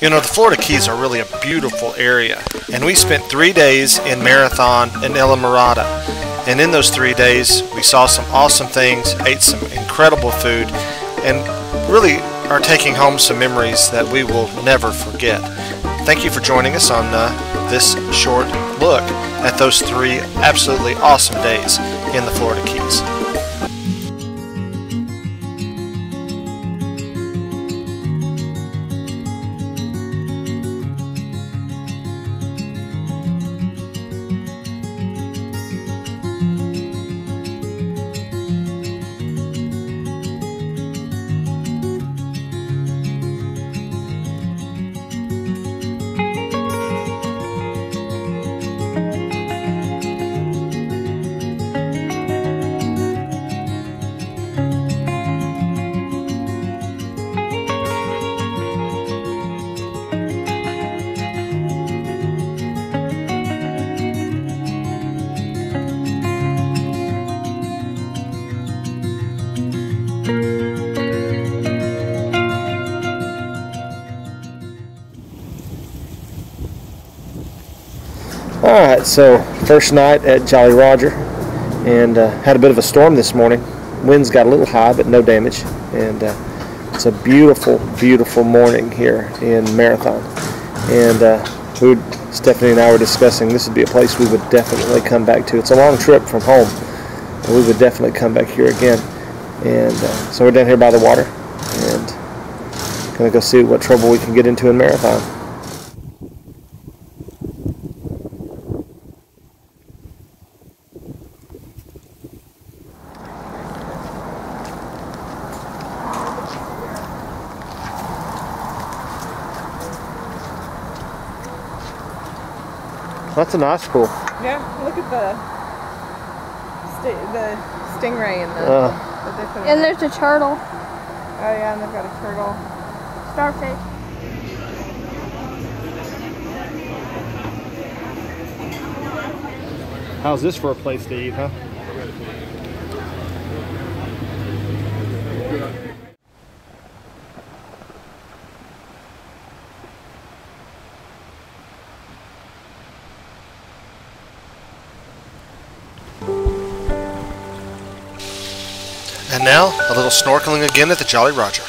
You know, the Florida Keys are really a beautiful area, and we spent three days in Marathon and El Islamorada. And in those three days, we saw some awesome things, ate some incredible food, and really are taking home some memories that we will never forget. Thank you for joining us on uh, this short look at those three absolutely awesome days in the Florida Keys. Right, so first night at Jolly Roger, and uh, had a bit of a storm this morning. Winds got a little high, but no damage, and uh, it's a beautiful, beautiful morning here in Marathon. And uh, we, Stephanie and I were discussing this would be a place we would definitely come back to. It's a long trip from home, but we would definitely come back here again. And uh, so we're down here by the water, and gonna go see what trouble we can get into in Marathon. That's a nice pool. Yeah, look at the sti- the stingray and the, Uh. the different. And there's a turtle. oh yeah, and they've got a turtle. Starfish. How's this for a place to eat, huh? And now, a little snorkeling again at the Jolly Roger.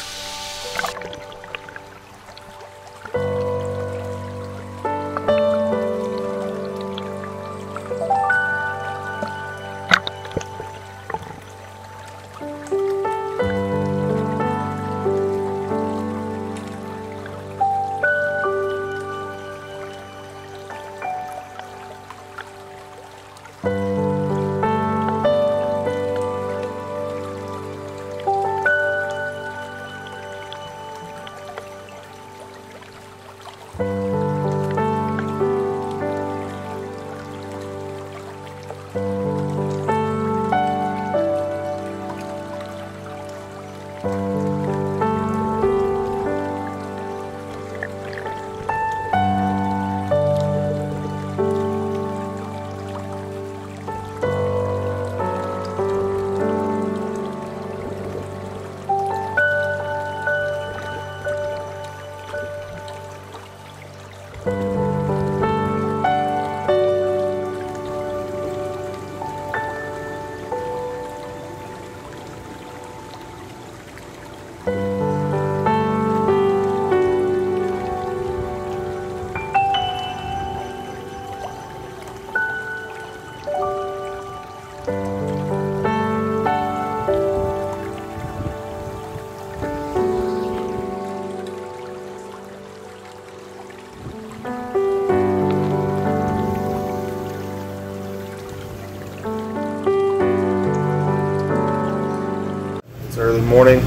Morning,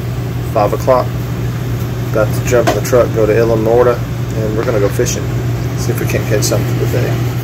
5 o'clock. Got to jump in the truck, go to Islamorada, and we're going to go fishing. See if we can't catch something for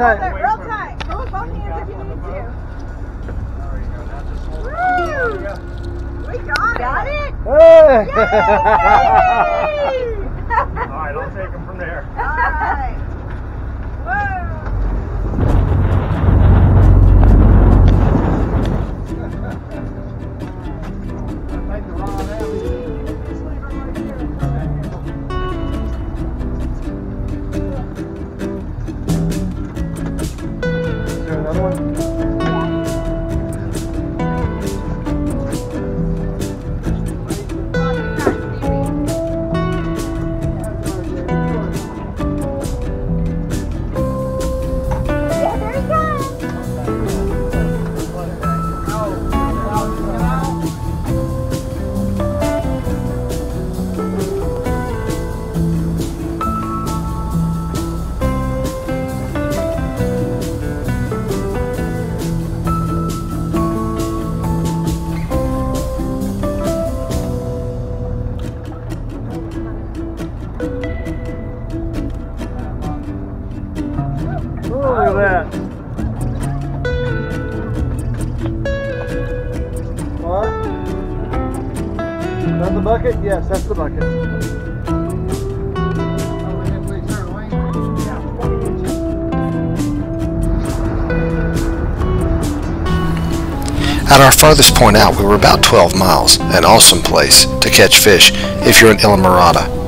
tight. it real tight. Hold both hands if you need to. Woo! We got, Got it. it? Hey! Yay! At our farthest point out, we were about 12 miles, an awesome place to catch fish if you're in Islamorada.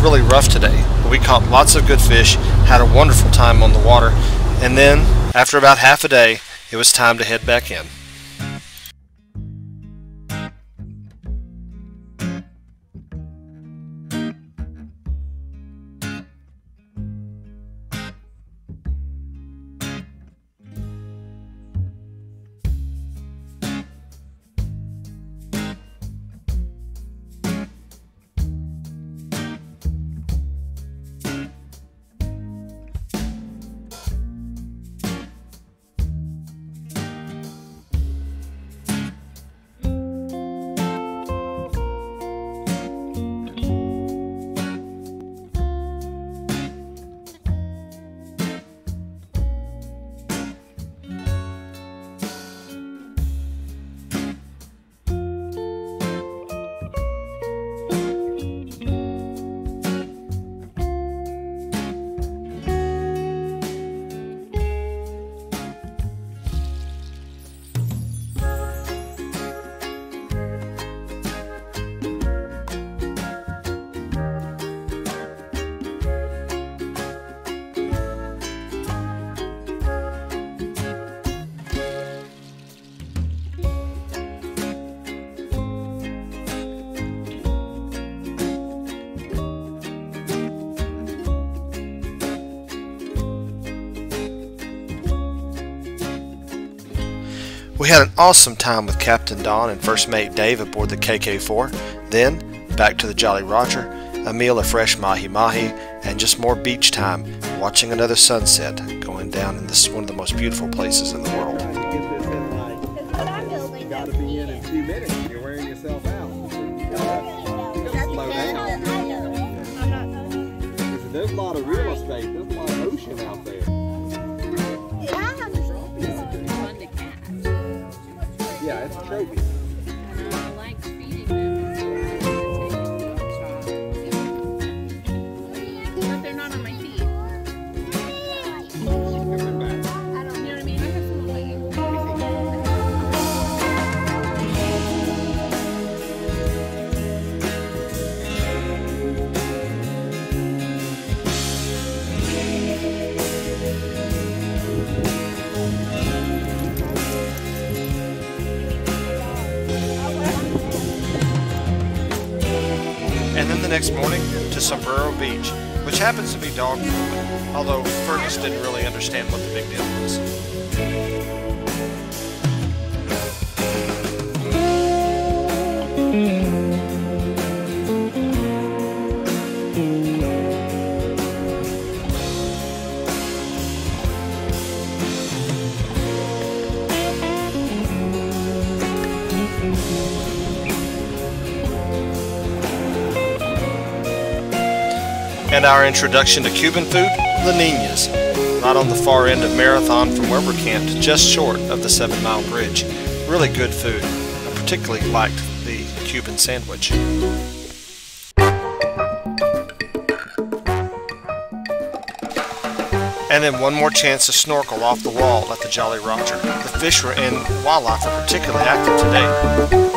Really rough today, but we caught lots of good fish, had a wonderful time on the water, and then, after about half a day, it was time to head back in. We had an awesome time with Captain Don and First Mate Dave aboard the KK4. Then, back to the Jolly Roger, a meal of fresh mahi mahi, and just more beach time, watching another sunset going down in this one of the most beautiful places in the world. That's what I'm building. Got to be in in two minutes. You're wearing yourself out. You gotta slow down. I'm not. There's a lot of real estate. There's a lot of ocean out there. Yeah, it's a trophy. The next morning to Sombrero Beach, which happens to be dog friendly, although Fergus didn't really understand what the big deal was. And our introduction to Cuban food, La Ninas, right on the far end of Marathon from where we're camped, just short of the Seven Mile Bridge. Really good food. I particularly liked the Cuban sandwich. And then one more chance to snorkel off the wall at the Jolly Roger. The fish were and wildlife are particularly active today.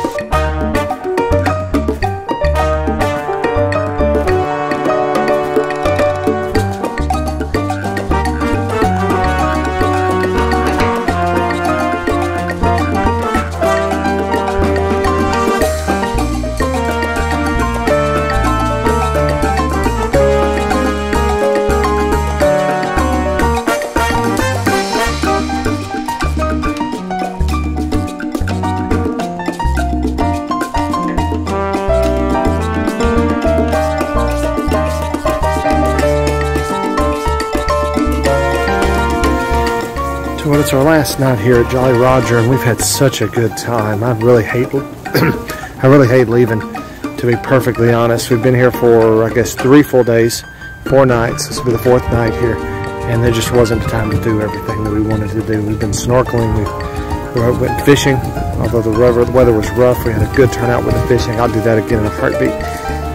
Well, it's our last night here at Jolly Roger, and we've had such a good time. I really hate, I really hate leaving. To be perfectly honest, we've been here for I guess three full days, four nights. This will be the fourth night here, and there just wasn't time to do everything that we wanted to do. We've been snorkeling, we we went fishing. Although the weather, the weather was rough, we had a good turnout with the fishing. I'll do that again in a heartbeat.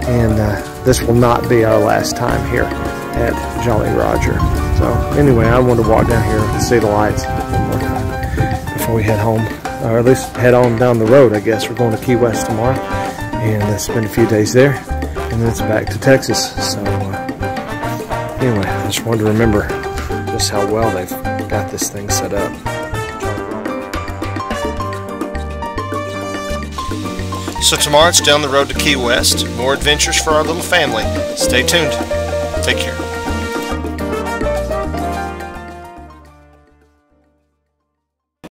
And uh, this will not be our last time here at Jolly Roger. So anyway, I wanted to walk down here and see the lights one more time before we head home, or at least head on down the road. I guess we're going to Key West tomorrow, and uh, spend a few days there, and then it's back to Texas. So uh, anyway, I just wanted to remember just how well they've got this thing set up. So tomorrow it's down the road to Key West. More adventures for our little family. Stay tuned. Take care.